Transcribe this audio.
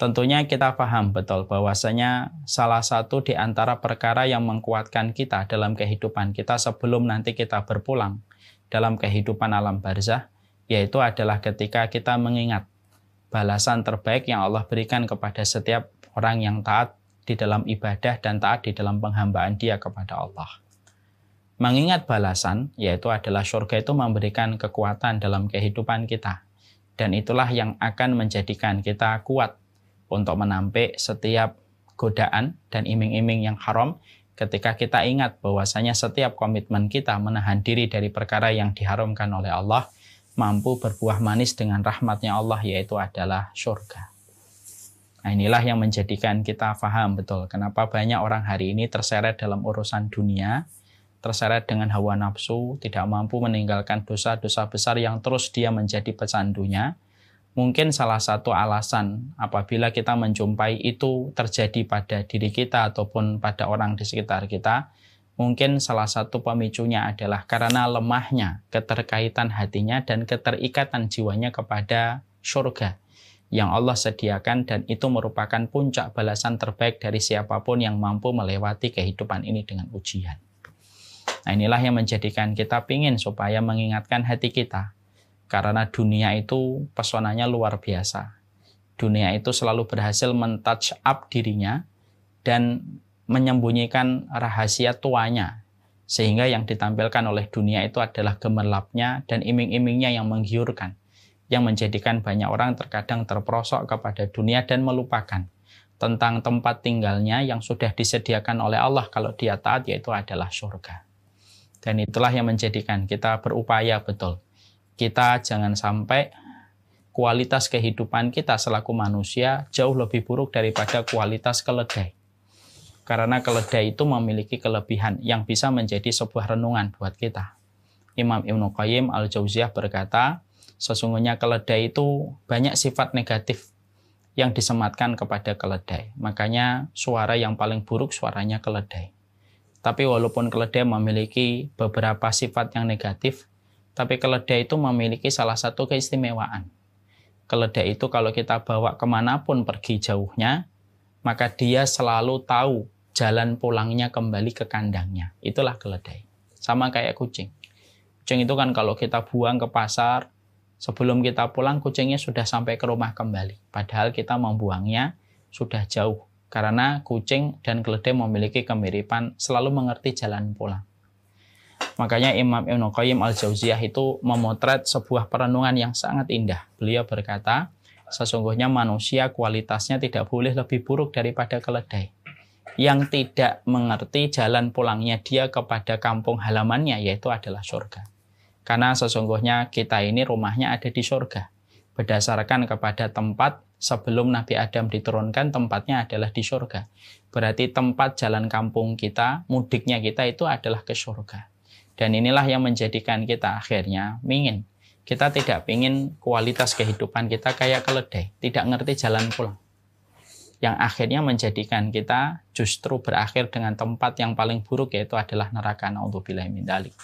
Tentunya kita paham betul bahwasanya salah satu di antara perkara yang menguatkan kita dalam kehidupan kita sebelum nanti kita berpulang dalam kehidupan alam barzah yaitu adalah ketika kita mengingat balasan terbaik yang Allah berikan kepada setiap orang yang taat di dalam ibadah dan taat di dalam penghambaan dia kepada Allah. Mengingat balasan, yaitu adalah surga itu memberikan kekuatan dalam kehidupan kita. Dan itulah yang akan menjadikan kita kuat untuk menampik setiap godaan dan iming-iming yang haram ketika kita ingat bahwasanya setiap komitmen kita menahan diri dari perkara yang diharamkan oleh Allah mampu berbuah manis dengan rahmatnya Allah yaitu adalah surga. Nah inilah yang menjadikan kita faham betul kenapa banyak orang hari ini terseret dalam urusan dunia, terseret dengan hawa nafsu, tidak mampu meninggalkan dosa-dosa besar yang terus dia menjadi pecandunya, Mungkin salah satu alasan apabila kita menjumpai itu terjadi pada diri kita ataupun pada orang di sekitar kita, mungkin salah satu pemicunya adalah karena lemahnya keterkaitan hatinya dan keterikatan jiwanya kepada surga yang Allah sediakan dan itu merupakan puncak balasan terbaik dari siapa pun yang mampu melewati kehidupan ini dengan ujian. Nah inilah yang menjadikan kita ingin supaya mengingatkan hati kita karena dunia itu pesonanya luar biasa. Dunia itu selalu berhasil mentouch up dirinya dan menyembunyikan rahasia tuanya. Sehingga yang ditampilkan oleh dunia itu adalah gemerlapnya dan iming-imingnya yang menggiurkan. Yang menjadikan banyak orang terkadang terperosok kepada dunia dan melupakan tentang tempat tinggalnya yang sudah disediakan oleh Allah kalau dia taat yaitu adalah surga. Dan itulah yang menjadikan kita berupaya betul kita jangan sampai kualitas kehidupan kita selaku manusia jauh lebih buruk daripada kualitas keledai. Karena keledai itu memiliki kelebihan yang bisa menjadi sebuah renungan buat kita. Imam Ibnu Qayyim al-Jauziyah berkata, sesungguhnya keledai itu banyak sifat negatif yang disematkan kepada keledai. Makanya suara yang paling buruk suaranya keledai. Tapi walaupun keledai memiliki beberapa sifat yang negatif, tapi keledai itu memiliki salah satu keistimewaan. Keledai itu kalau kita bawa ke mana pun pergi jauhnya, maka dia selalu tahu jalan pulangnya kembali ke kandangnya. Itulah keledai. Sama kayak kucing. Kucing itu kan kalau kita buang ke pasar, sebelum kita pulang kucingnya sudah sampai ke rumah kembali. Padahal kita membuangnya sudah jauh. Karena kucing dan keledai memiliki kemiripan selalu mengerti jalan pulang. Makanya Imam Ibn Qayyim al-Jauziyah itu memotret sebuah perenungan yang sangat indah. Beliau berkata, sesungguhnya manusia kualitasnya tidak boleh lebih buruk daripada keledai. Yang tidak mengerti jalan pulangnya dia kepada kampung halamannya, yaitu adalah surga. Karena sesungguhnya kita ini rumahnya ada di surga. Berdasarkan kepada tempat sebelum Nabi Adam diturunkan, tempatnya adalah di surga. Berarti tempat jalan kampung kita, mudiknya kita itu adalah ke surga. Dan inilah yang menjadikan kita akhirnya ingin. Kita tidak ingin kualitas kehidupan kita kayak keledai, tidak ngerti jalan pulang. Yang akhirnya menjadikan kita justru berakhir dengan tempat yang paling buruk yaitu adalah neraka dalik.